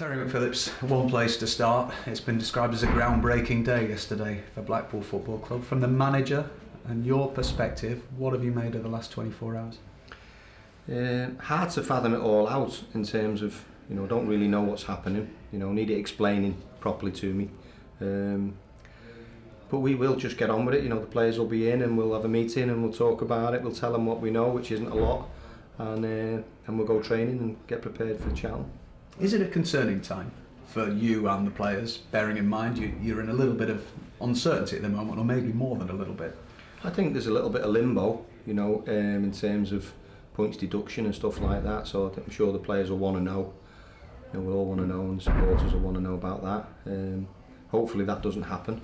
Terry McPhillips, one place to start. It's been described as a groundbreaking day yesterday for Blackpool Football Club. From the manager and your perspective, what have you made of the last 24 hours? Uh, hard to fathom it all out in terms of, you know, don't really know what's happening. You know, need it explaining properly to me. Um, but we will just get on with it. You know, the players will be in and we'll have a meeting and we'll talk about it. We'll tell them what we know, which isn't a lot, and uh, and we'll go training and get prepared for the challenge. Is it a concerning time for you and the players, bearing in mind you, you're in a little bit of uncertainty at the moment, or maybe more than a little bit? I think there's a little bit of limbo, you know, um, in terms of points deduction and stuff like that. So I'm sure the players will want to know. You know, we'll all want to know, and supporters will want to know about that. Um, hopefully that doesn't happen.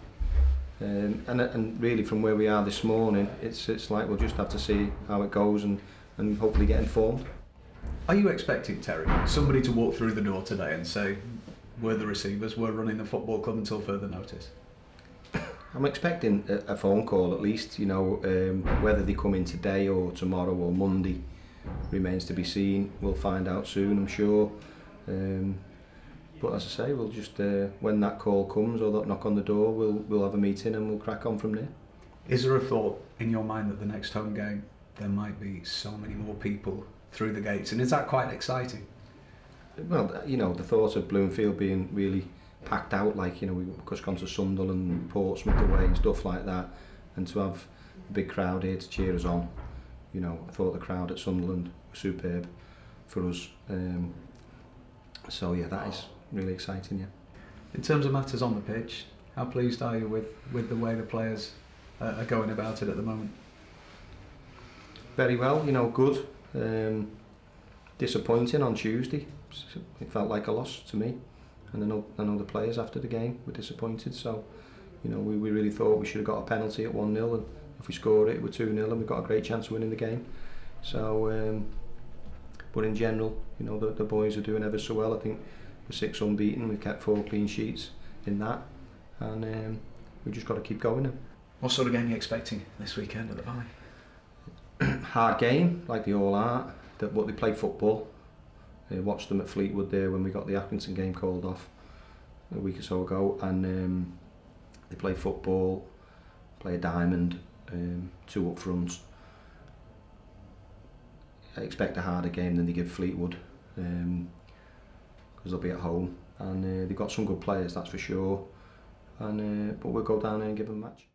Um, and, and really from where we are this morning, it's it's like we'll just have to see how it goes and, and hopefully get informed. Are you expecting, Terry, somebody to walk through the door today and say, we're the receivers, we're running the football club until further notice? I'm expecting a, a phone call at least, you know, um, whether they come in today or tomorrow or Monday remains to be seen. We'll find out soon, I'm sure. Um, but as I say, we'll just, uh, when that call comes or that knock on the door, we'll, we'll have a meeting and we'll crack on from there. Is there a thought in your mind that the next home game there might be so many more people through the gates, and is that quite exciting? Well, you know, the thought of Bloomfield being really packed out, like you know, we've just gone to Sunderland, Portsmouth away, and stuff like that, and to have a big crowd here to cheer us on. You know, I thought the crowd at Sunderland was superb for us. Um, so yeah, that is really exciting. Yeah. In terms of matters on the pitch, how pleased are you with, with the way the players uh, are going about it at the moment? Very well, you know, good. Um, disappointing on Tuesday. It felt like a loss to me, and I know I know the players after the game were disappointed. So, you know, we, we really thought we should have got a penalty at 1-0. and if we scored it, it we're 2-0 and we've got a great chance of winning the game. So, um, but in general, you know, the, the boys are doing ever so well. I think we're six unbeaten. We've kept four clean sheets in that, and um, we've just got to keep going. Now. What sort of game are you expecting this weekend at the Valley? Hard game, like they all are. That what they play football. I watched them at Fleetwood there when we got the Accrington game called off a week or so ago, and um, they play football, play a diamond, um, two up fronts. I expect a harder game than they give Fleetwood because um, they'll be at home and uh, they've got some good players, that's for sure. And uh, but we'll go down there and give them a match.